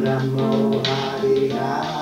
Rama, Hare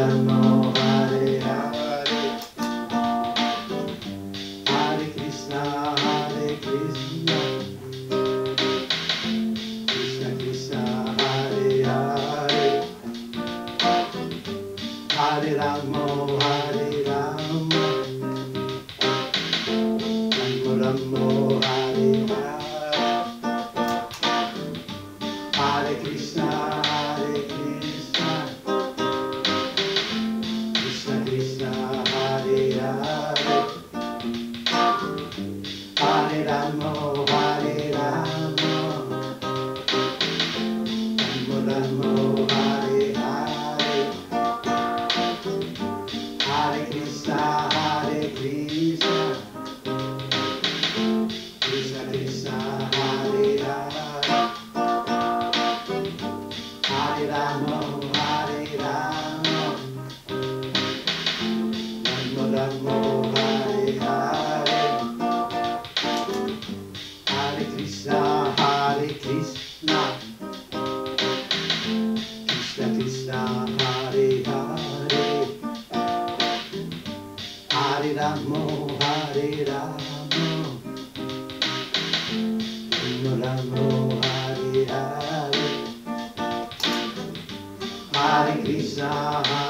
Rama, Hare Hare. Hare Krishna, Hare Krishna. Krishna Krishna, Hare Hare. Hare Rama, Hare Rama. Rama Rama, Hare Hare. Hare Krishna, Hare Krishna. Krishna Krishna, Hare Hare. Hare Rama, Hare Rama. Rama Rama, Hare Hare. Hare Krishna, Hare